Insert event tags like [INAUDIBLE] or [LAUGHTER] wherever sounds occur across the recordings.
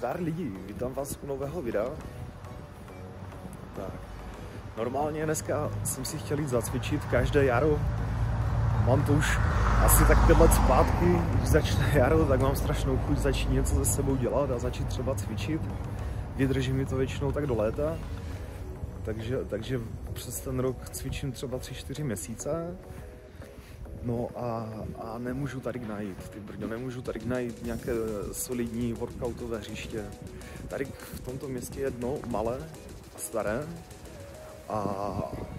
Zdar lidí, vítám vás u nového videa. Tak. Normálně dneska jsem si chtěl jít zacvičit každé jaro. Mám to už asi tak pět let zpátky, když začne jaro, tak mám strašnou chuť začít něco se sebou dělat a začít třeba cvičit. Vydrží mi to většinou tak do léta. Takže, takže přes ten rok cvičím třeba 3-4 měsíce No a, a nemůžu tady najít, ty brďo, nemůžu tady najít nějaké solidní workoutové hřiště. Tady v tomto městě je jedno malé, staré a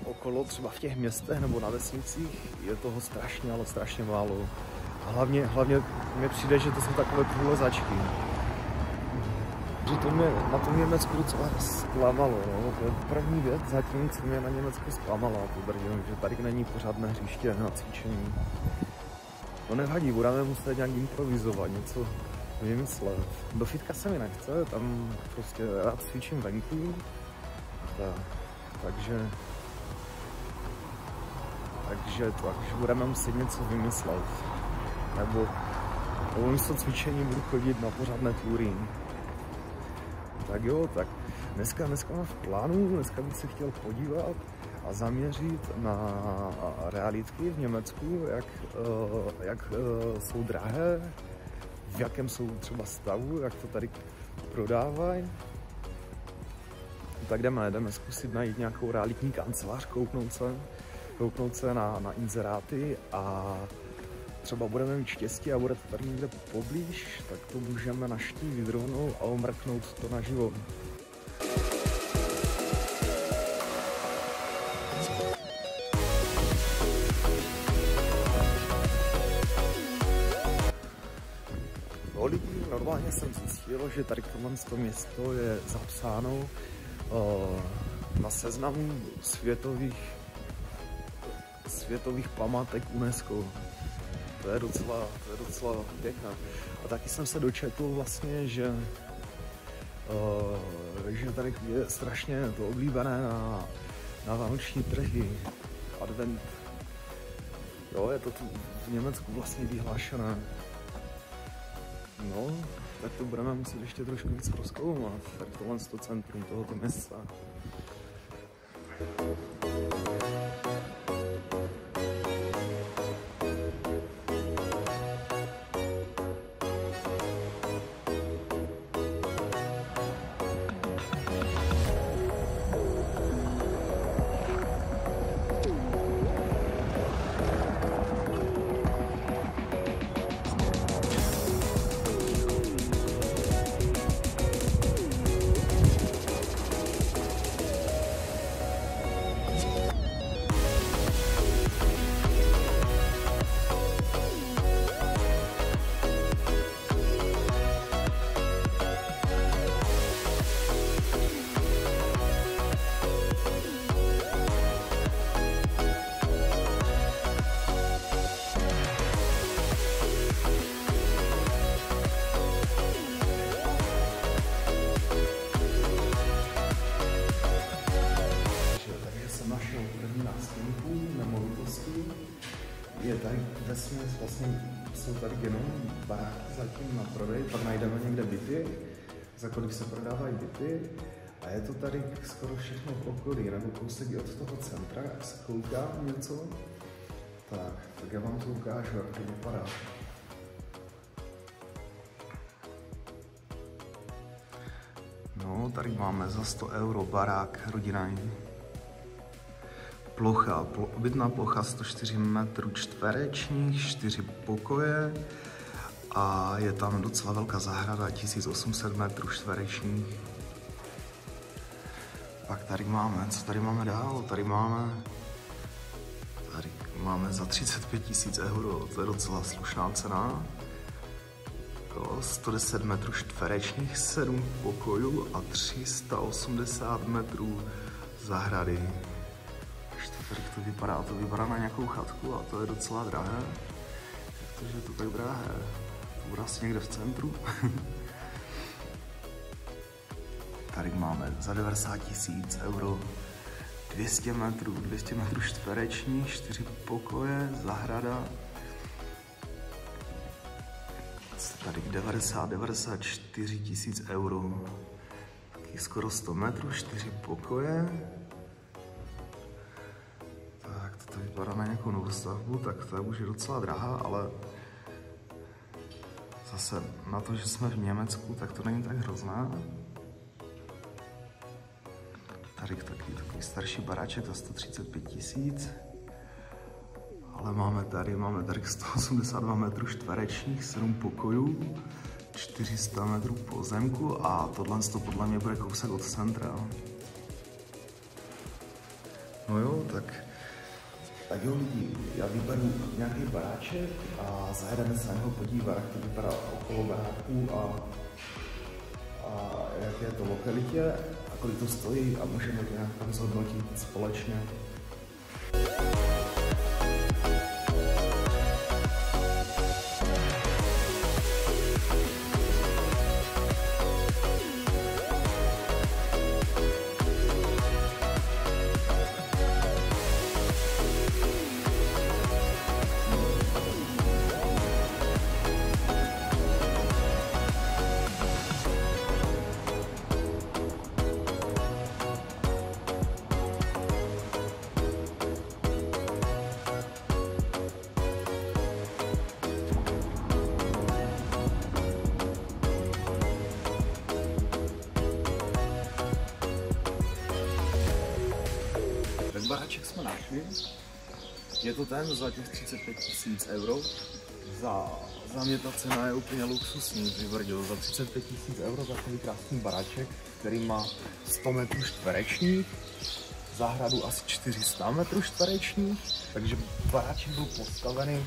okolo třeba v těch městech nebo na vesnicích je toho strašně, ale strašně málo. A hlavně, hlavně mi přijde, že to jsou takové průlezačky že to mě na tom Německu docela zklamalo. No. To je první věc zatím, co mě na Německu zklamala, to že tady není pořádné hřiště na cvičení. To nevadí, budeme muset nějak improvizovat, něco vymyslet. Do fitka se mi nechce, tam prostě rád cvičím venku, tak, takže takže, takže budeme muset něco vymyslet. Nebo, nebo místo cvičení budu chodit na pořádné tury. Tak jo, tak dneska, dneska mám v plánu, dneska bych se chtěl podívat a zaměřit na realitky v Německu, jak, eh, jak eh, jsou drahé, v jakém jsou třeba stavu, jak to tady prodávají. Tak jdeme, jdeme zkusit najít nějakou realitní kancelář, kouknout se, kouknout se na, na inzeráty a třeba budeme mít štěstí a bude to tady někde poblíž, tak to můžeme naštívit rovnou a omrknout to naživo. No lidí, normálně jsem zjistil, že tady tohle to město je zapsáno uh, na seznamu světových světových památek UNESCO. To je docela, to je docela pěkné. A taky jsem se dočetl vlastně, že, uh, že tady je strašně to oblíbené na, na vánoční trhy, advent. Jo, je to tu v Německu vlastně vyhlášené. No, tak to budeme muset ještě trošku víc proskoumat, tak tohle to centrum tohoto města. Zatím na prodej, pak najdeme někde byty, za kolik se prodávají byty. A je to tady skoro všechno v okolí, nebo kousek od toho centra, jak se koukám něco, tak, tak já vám to ukážu, jak to vypadá. No, tady máme za 100 euro barák rodinný. Plocha, obytná plocha 104 metrů čtverečních, 4 pokoje a je tam docela velká zahrada, 1800 metrů čtverečních. Pak tady máme, co tady máme dál? Tady máme, tady máme za 35 tisíc euro, to je docela slušná cena. To 110 metrů čtverečních, 7 pokojů a 380 metrů zahrady jak to vypadá. To vypadá na nějakou chatku a to je docela drahé. Jak to, že je to tak drahé? Asi někde v centru. Tady máme za 90 tisíc euro 200 metrů, 200 metrů čtverečních, 4 pokoje, zahrada. Tady 90, 94 tisíc euro. Taky skoro 100 metrů, 4 pokoje. Tak, to vypadá na nějakou novou stavbu, tak to už je docela drahá, ale zase na to, že jsme v Německu, tak to není tak hrozná. Tady takový, takový starší baráček za 135 tisíc. Ale máme tady, máme tady 182 metrů čtverečních, 7 pokojů, 400 metrů pozemku a tohle to podle mě bude kousek od centra. No jo, tak tak jo lidi, já vyberu nějaký baráček a zajedeme se na něho podívat, jak to vypadá okolo baráků a, a jak je to lokalitě a kolik to stojí a můžeme to nějak tam zhodnotit společně. Jsme našli. Je to ten za těch 35 tisíc euro. Za, za mě ta cena je úplně luxusní, vyvrdil. Za 35 tisíc euro takový krásný baráček, který má 100 metrů čtverečních, zahradu asi 400 metrů čtverečních, takže baráček byl postavený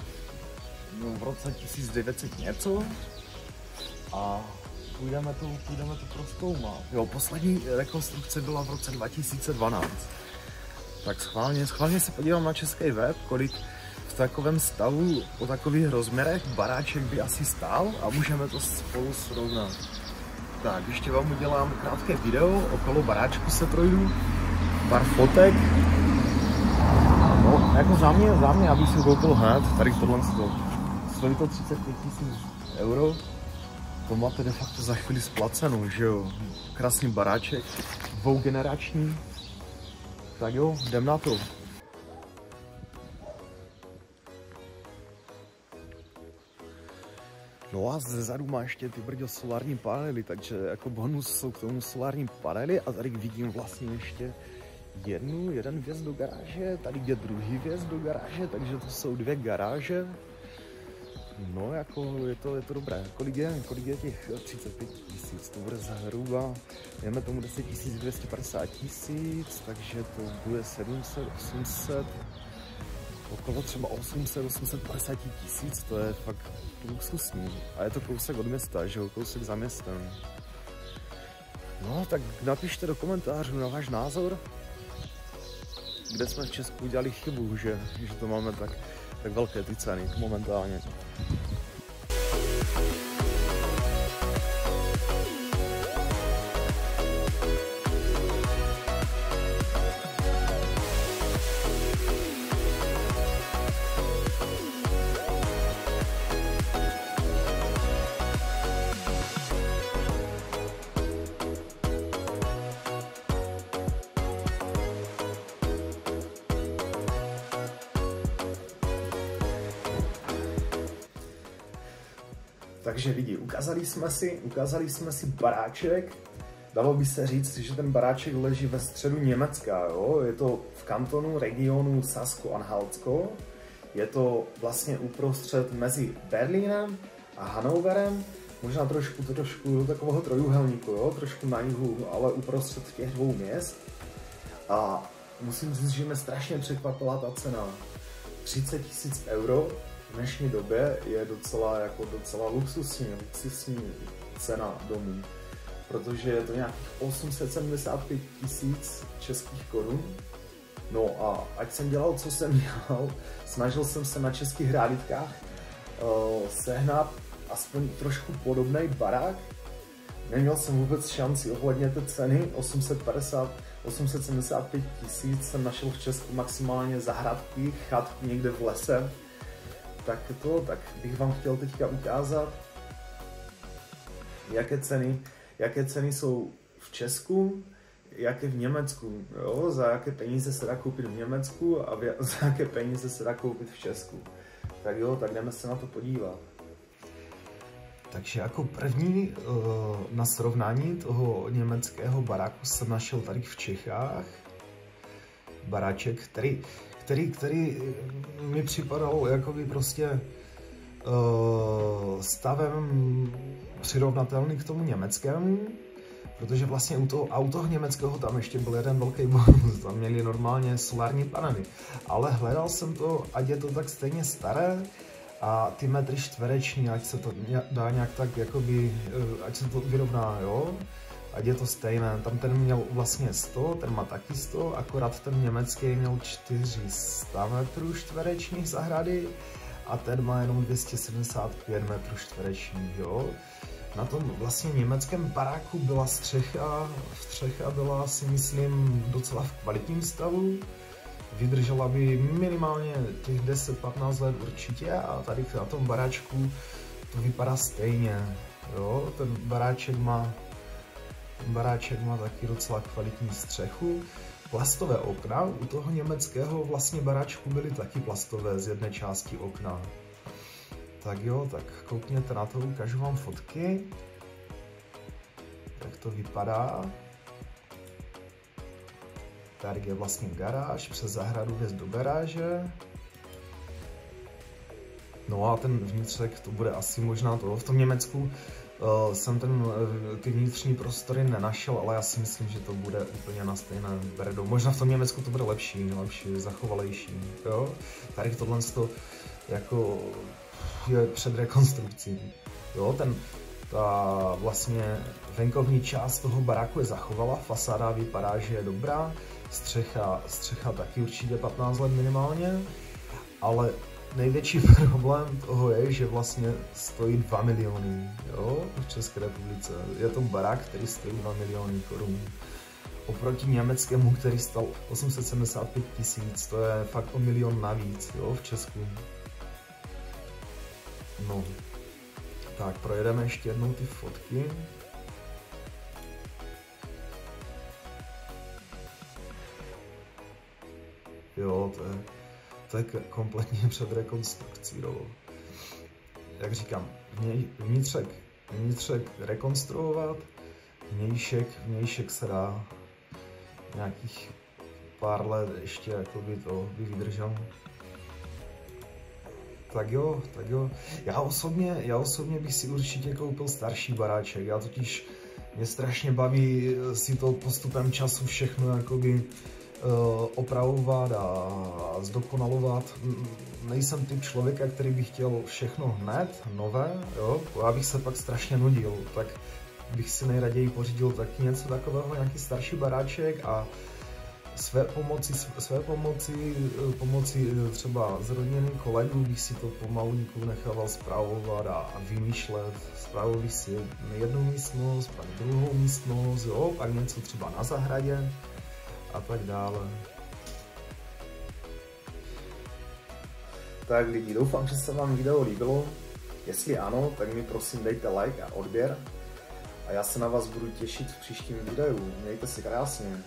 no, v roce 1900 něco a půjdeme to, půjdeme to proskoumat. Jo, poslední rekonstrukce byla v roce 2012. Tak schválně, schválně se podívám na český web, kolik v takovém stavu po takových rozměrech baráček by asi stál a můžeme to spolu srovnat. Tak, ještě vám udělám krátké video, okolo baráčku se projdu, pár fotek. No, jako za mě, za mě, abych si koukal hned, tady tohle to, stojí to 35 tisíc euro, to máte de facto za chvíli splacenou, že jo, krásný baráček, dvougenerační, tak jo, jdem na to. No a zezadu má ještě ty brďo solární panely, takže jako bonus jsou k tomu solární panely a tady vidím vlastně ještě jednu, jeden vjezd do garáže, tady je druhý vjezd do garáže, takže to jsou dvě garáže. No, jako je to, je to dobré. Kolik je, kolik je těch 35 tisíc? To bude zhruba, jdeme tomu 10 tisíc, 250 tisíc, takže to bude 700, 800, okolo třeba 800, 850 tisíc, to je fakt luxusní. A je to kousek od města, že jo, kousek za městem. No, tak napište do komentářů na váš názor, kde jsme v Česku udělali chybu, že, že to máme tak tak velké ty ceny momentálně. Takže lidi, ukázali jsme si, ukázali jsme si baráček, dalo by se říct, že ten baráček leží ve středu Německa, jo? je to v kantonu regionu Sasko-Anhaltsko, je to vlastně uprostřed mezi Berlínem a Hanoverem, možná trošku, trošku do takového trojuhelníku, jo? trošku na jihu, ale uprostřed těch dvou měst. A musím říct, že mě strašně překvapila ta cena. 30 tisíc euro v dnešní době je docela, jako docela luxusní, luxusní cena domů, protože je to nějakých 875 tisíc českých korun. No a ať jsem dělal, co jsem dělal, snažil jsem se na českých hráditkách uh, sehnat aspoň trošku podobný barák. Neměl jsem vůbec šanci ohledně té ceny, 850 875 tisíc jsem našel v Česku maximálně zahradky, chat někde v lese, tak to, tak bych vám chtěl teďka ukázat jaké ceny, jaké ceny jsou v Česku, jaké v Německu, jo? za jaké peníze se dá koupit v Německu a [LAUGHS] za jaké peníze se dá koupit v Česku. Tak jo, tak jdeme se na to podívat. Takže jako první uh, na srovnání toho německého baráku jsem našel tady v Čechách. Baráček, který, který, který mi připadal jako by prostě uh, stavem přirovnatelný k tomu německému, protože vlastně u toho auto německého tam ještě byl jeden velký bonus, tam měli normálně solární panely, ale hledal jsem to, ať je to tak stejně staré, a ty metry čtvereční, ať se to dá nějak tak, jakoby, eh, ať se to vyrovná, jo, ať je to stejné. Tam ten měl vlastně 100, ten má taky 100, akorát ten německý měl 400 metrů čtverečních zahrady a ten má jenom 275 metrů čtverečních, jo. Na tom vlastně německém paráku byla střecha, střecha byla si myslím docela v kvalitním stavu, vydržela by minimálně těch 10-15 let určitě a tady na tom baráčku to vypadá stejně. Jo? Ten baráček má baráček má taky docela kvalitní střechu. Plastové okna, u toho německého vlastně baráčku byly taky plastové z jedné části okna. Tak jo, tak koukněte na to, ukážu vám fotky, jak to vypadá. Tady je vlastně garáž, přes zahradu vjezd do garáže. No a ten vnitřek, to bude asi možná to. V tom Německu uh, jsem ten, uh, ty vnitřní prostory nenašel, ale já si myslím, že to bude úplně na stejné bredu. Možná v tom Německu to bude lepší, lepší, zachovalejší. Jo? Tady tohle to jako je před rekonstrukcí. Jo, ten, ta vlastně venkovní část toho baráku je zachovala, fasáda vypadá, že je dobrá, střecha, střecha taky určitě 15 let minimálně, ale největší [LAUGHS] problém toho je, že vlastně stojí 2 miliony jo, v České republice. Je to barák, který stojí 2 miliony korun. Oproti německému, který stal 875 tisíc, to je fakt o milion navíc jo, v Česku. No, tak projedeme ještě jednou ty fotky. Jo, to je, to je kompletně [LAUGHS] před rekonstrukcí. No. Jak říkám, vnitřek, vnitřek rekonstruovat, vnějšek, vnějšek se dá nějakých pár let ještě jakoby to by vydržel. Tak jo, tak jo. Já osobně, já osobně bych si určitě koupil starší baráček. Já totiž mě strašně baví si to postupem času všechno jakoby opravovat a zdokonalovat. Nejsem typ člověka, který by chtěl všechno hned, nové, jo? já bych se pak strašně nudil, tak bych si nejraději pořídil taky něco takového, nějaký starší baráček a své pomoci, své pomoci, eh, pomoci eh, třeba z rodiny kolegů bych si to pomalinku nechával zpravovat a, a vymýšlet. Spravil bych si jednu místnost, pak druhou místnost, jo, pak něco třeba na zahradě a tak dále. Tak lidi, doufám, že se vám video líbilo. Jestli ano, tak mi prosím dejte like a odběr. A já se na vás budu těšit v příštím videu. Mějte si krásně.